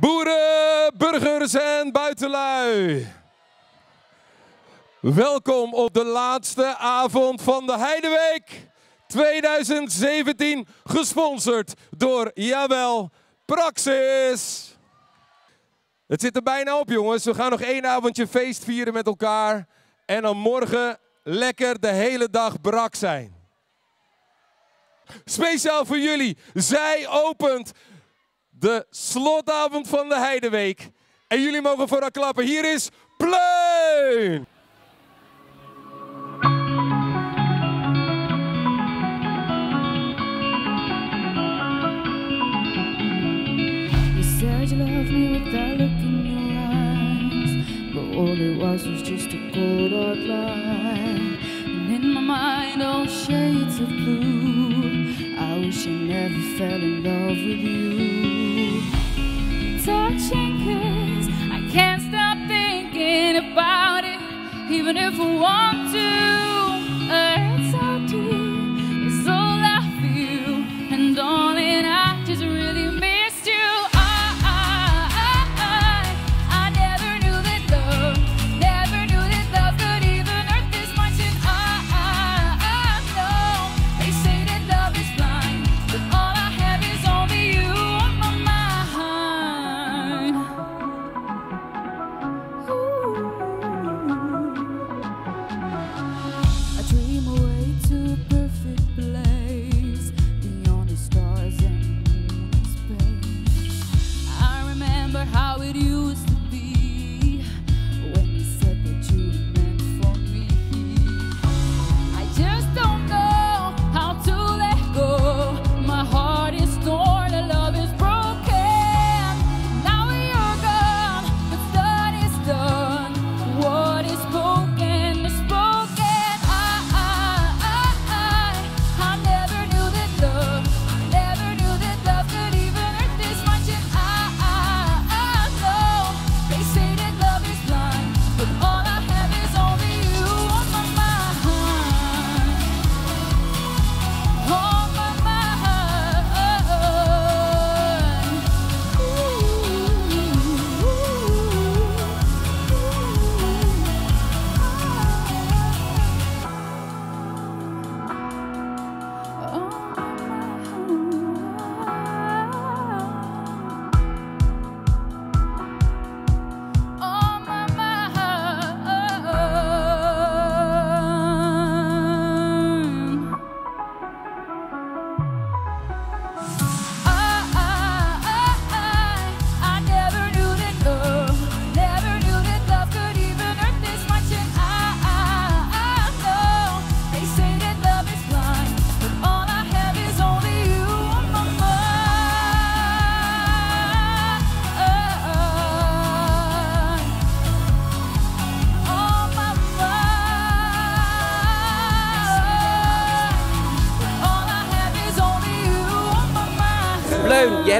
Boeren, burgers en buitenlui. Welkom op de laatste avond van de Heideweek 2017, gesponsord door, jawel, Praxis. Het zit er bijna op jongens, we gaan nog één avondje feest vieren met elkaar en dan morgen lekker de hele dag brak zijn. Speciaal voor jullie, zij opent de slotavond van de Heideweek. En jullie mogen voor haar klappen. Hier is Pleun! All it was was just a cold hard lie. And in my mind, all shades of blue. I wish I never fell in love with you.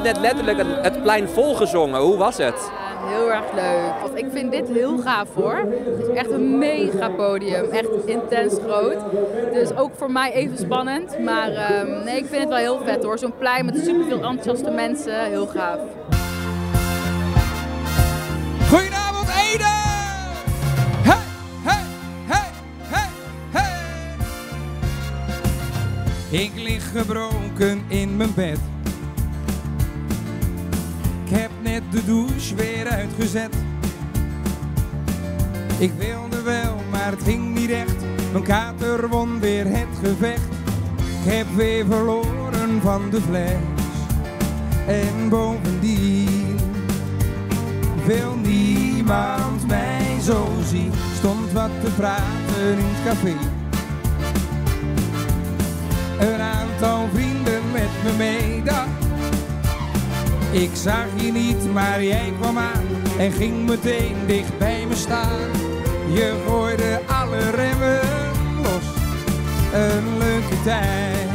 Hebt net letterlijk het, het plein volgezongen. Hoe was het? Ja, heel erg leuk. Ik vind dit heel gaaf hoor. Het is echt een mega podium. Echt intens groot. Dus ook voor mij even spannend. Maar ehm, nee, ik vind het wel heel vet hoor. Zo'n plein met superveel enthousiaste mensen. Heel gaaf. Goedenavond Ede! Hey, hey, hey, hey, hey! Ik lig gebroken in mijn bed. Net de douche weer uitgezet. Ik wilde wel, maar het ging niet echt. Mijn kater won weer het gevecht. Ik heb weer verloren van de fles. En bovendien wil niemand mij zo zien. Stond wat te praten in het café. Een aantal vrienden met me mee. dacht, Ik zag je niet, maar jij kwam aan en ging meteen dicht bij me staan. Je gooide alle remmen los. Een leuke tijd.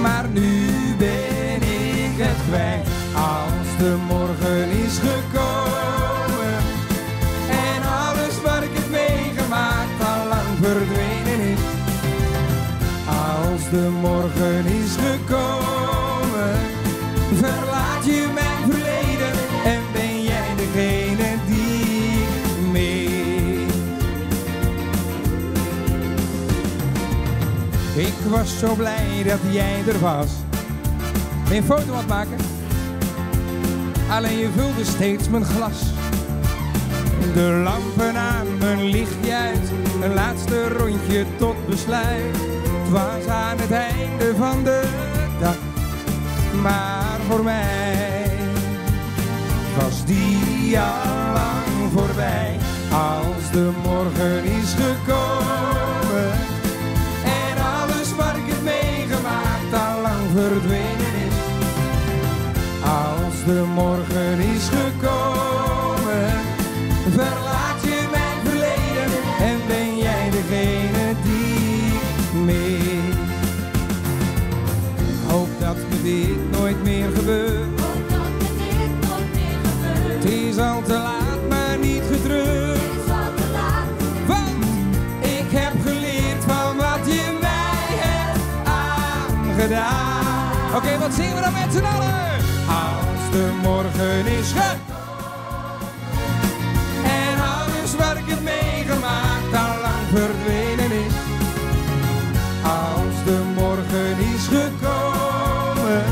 Maar nu ben ik het kwijt als de morgen is gekomen. En alles wat ik heb meegemaakt al lang verdwenen is. Als de morgen is gekomen, was zo blij dat jij er was. Een foto het maken? Alleen je vulde steeds mijn glas. De lampen aan, mijn lichtje uit. Een laatste rondje tot besluit. Het was aan het einde van de dag. Maar voor mij was die al lang voorbij. Als de morgen is gekomen verdwenen is. Als de morgen is gekomen, verlaat je mijn verleden en ben jij degene die ik mis. Ik hoop dat me dit nooit meer gebeurt. Het is al te laat, maar niet getreurd. Want ik heb geleerd van wat je mij hebt aangedaan. Oké, wat zingen we dan met z'n allen? Als de morgen is gekomen en alles wat ik heb meegemaakt al lang verdwenen is. Als de morgen is gekomen,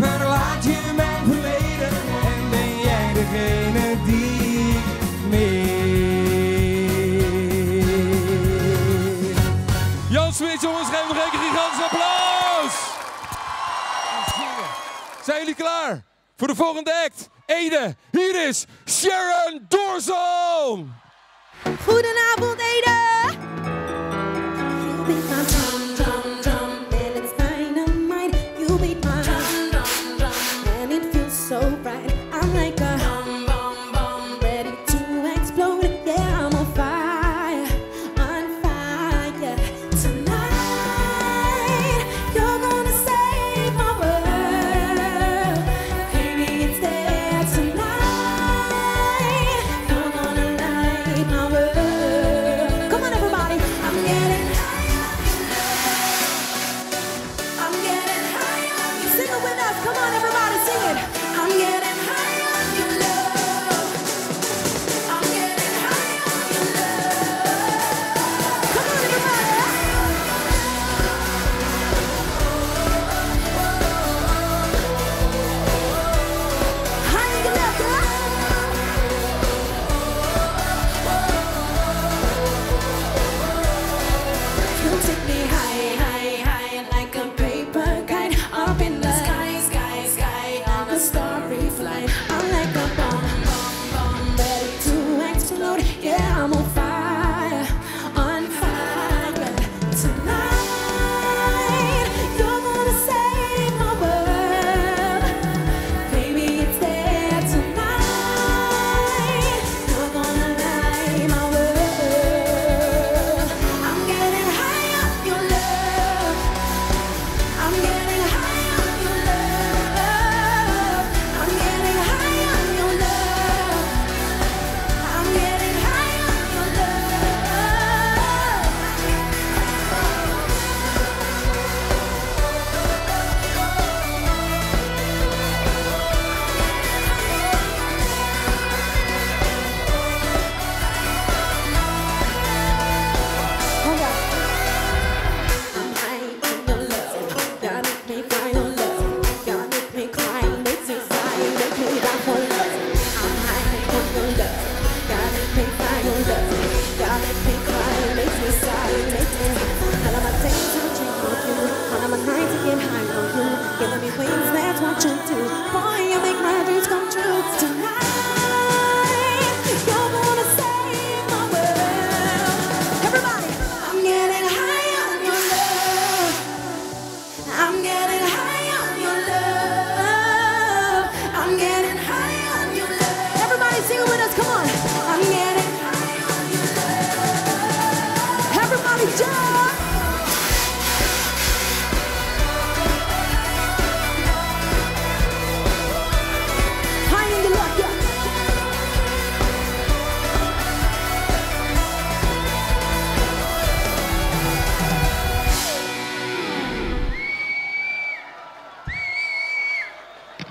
verlaat je mijn verleden en ben jij degene die mis. Jan jongens, geef nog gigantisch Zijn jullie klaar voor de volgende act? Ede, hier is Sharon Doorzon! Goedenavond, Ede!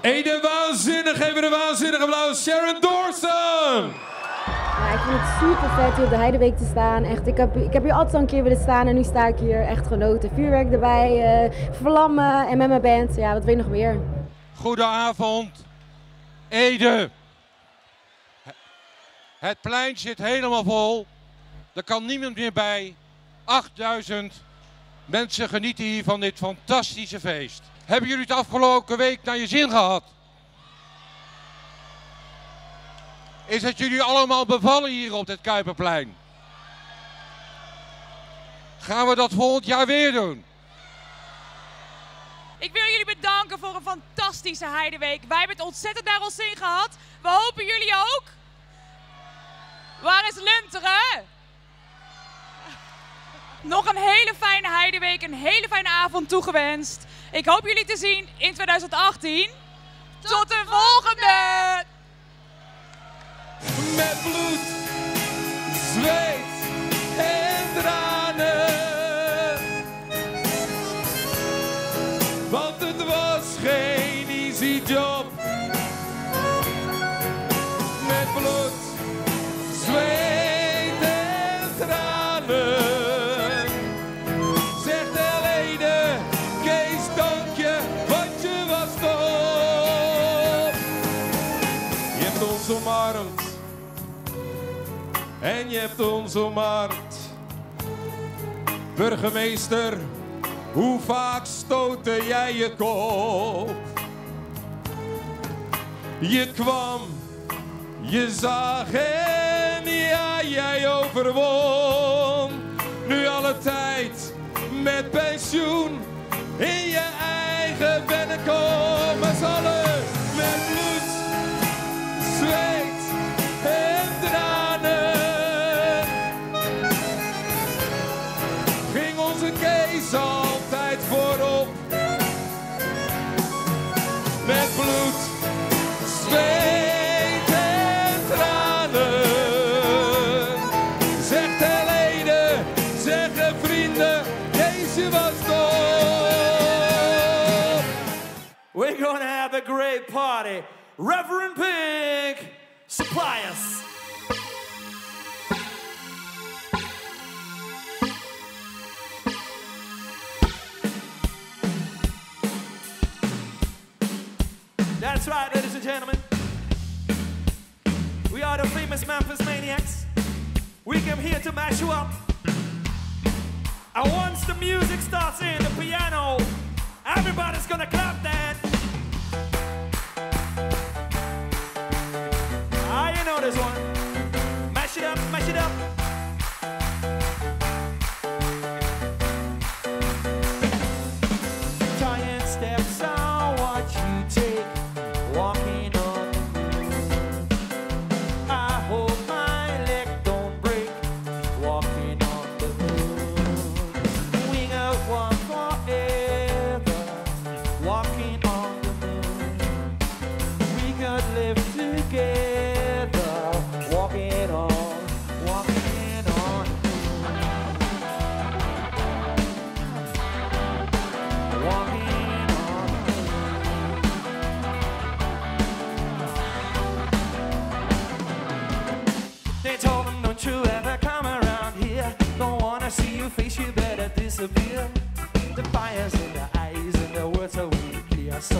Ede, waanzinnig, geef er een waanzinnig applaus. Sharon Dawson! Ik vind het super vet hier op de Heideweek te staan. Echt, ik, heb, ik heb hier altijd al een keer willen staan en nu sta ik hier. Echt genoten. Vuurwerk erbij, eh, vlammen en met mijn band. Ja, wat wil je nog meer? Goedenavond, Ede. Het plein zit helemaal vol. Er kan niemand meer bij. 8000 mensen genieten hier van dit fantastische feest. Hebben jullie het afgelopen week naar je zin gehad? Is het jullie allemaal bevallen hier op het Kuiperplein? Gaan we dat volgend jaar weer doen? Ik wil jullie bedanken voor een fantastische Heideweek. Wij hebben het ontzettend naar ons zin gehad. We hopen jullie ook. Waar is Lunteren? Nog een hele fijne Heideweek, een hele fijne avond toegewenst. Ik hoop jullie te zien in 2018. Tot de volgende! Met bloed, zweet En je hebt ons omarmd. Burgemeester, hoe vaak stootte jij je kop? Je kwam, je zag en ja, jij overwon. Nu alle tijd met pensioen in je eigen binnenkom. Met z'n allen met That's right, ladies and gentlemen. We are the famous Memphis Maniacs. We came here to mash you up. And once the music starts in, the piano, everybody's gonna clap that. Ah, you know this one. You ever come around here. Don't wanna see your face, you better disappear. The fire's in the eyes and the words are clear. So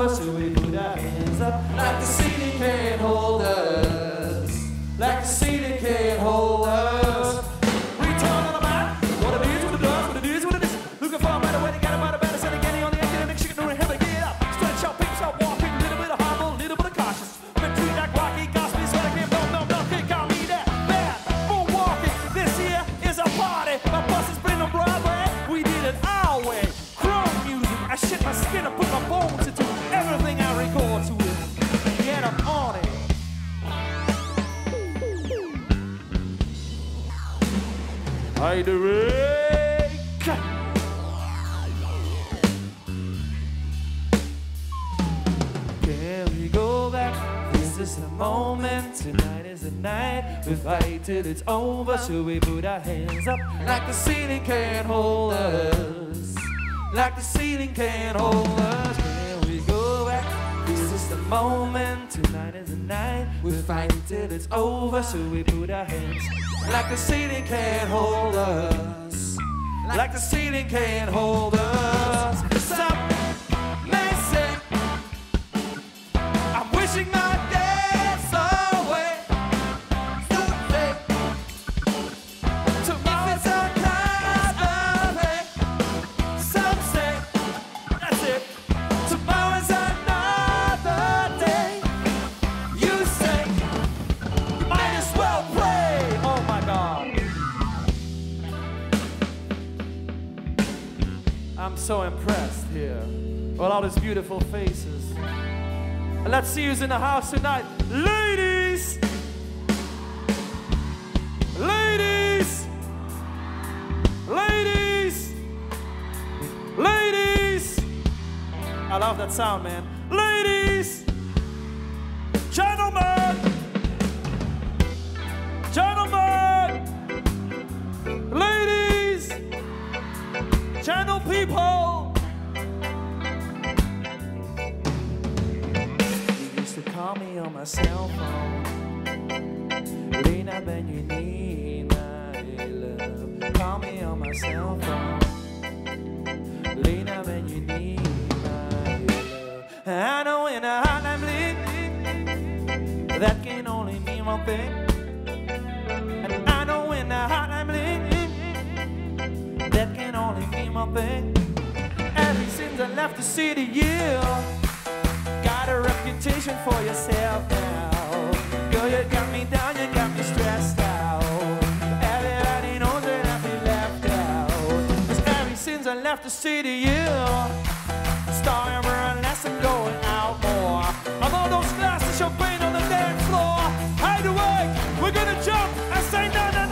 Till it's over. So we put our hands up like the ceiling can't hold us. Like the ceiling can't hold us. Can we go back? This is the moment. Tonight is the night. We fight till it's over. So we put our hands like the ceiling can't hold us. Like the ceiling can't hold us. Stop messing. Eh? I'm wishing beautiful faces. And let's see who's in the house tonight. Ladies! Ladies! Ladies! Ladies! I love that sound, man. Mean thing. Ever since I left the city, you got a reputation for yourself now. Girl, you got me down, you got me stressed out. Everybody knows that I feel left out. 'Cause ever since I left the city, you starting run less and going out more. I'm all those glasses champagne on the dance floor. Hide away, we're gonna jump and say na na na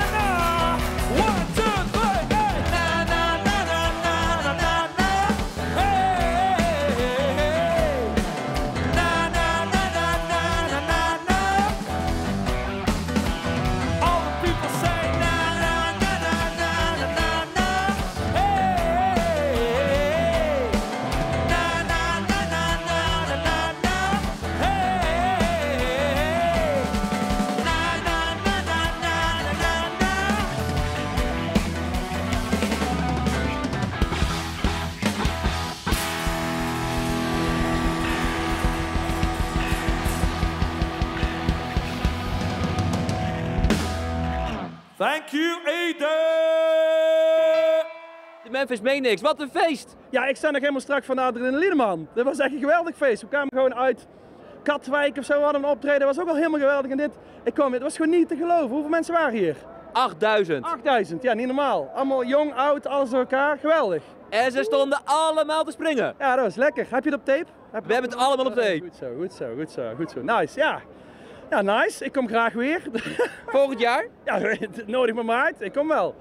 Ede! De Memphis meen niks. Wat een feest! Ja, ik sta nog helemaal strak van de adrenaline, man. Dat was echt een geweldig feest. We kwamen gewoon uit Katwijk of zo, we hadden een optreden. Dat was ook al helemaal geweldig. En dit, ik kwam, het was gewoon niet te geloven. Hoeveel mensen waren hier? 8000. 8000, ja, niet normaal. Allemaal jong, oud, alles door elkaar. Geweldig. En ze stonden allemaal te springen. Ja, dat was lekker. Heb je het op tape? Heb We hebben het allemaal op tape. Goed zo, goed zo, goed zo, goed zo. Nice, ja. Ja, nice. Ik kom graag weer. Volgend jaar? Ja, nodig me maar uit. Ik kom wel.